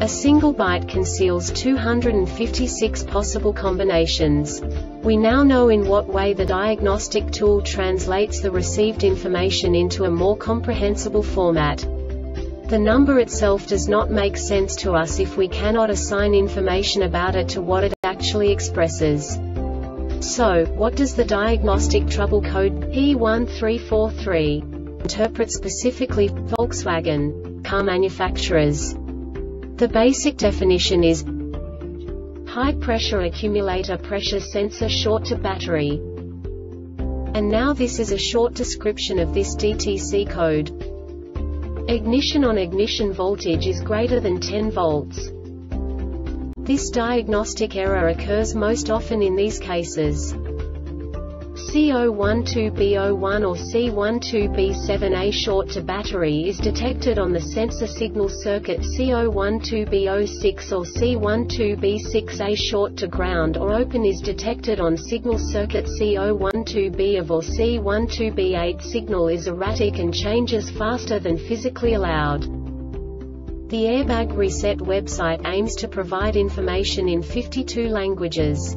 A single byte conceals 256 possible combinations. We now know in what way the diagnostic tool translates the received information into a more comprehensible format. The number itself does not make sense to us if we cannot assign information about it to what it actually expresses. So, what does the diagnostic trouble code P1343 interpret specifically Volkswagen car manufacturers? The basic definition is high pressure accumulator pressure sensor short to battery. And now this is a short description of this DTC code. Ignition on ignition voltage is greater than 10 volts. This diagnostic error occurs most often in these cases. C012B01 or C12B7A short to battery is detected on the sensor signal circuit C012B06 or C12B6A short to ground or open is detected on signal circuit C012B of or C12B8 signal is erratic and changes faster than physically allowed. The Airbag Reset website aims to provide information in 52 languages.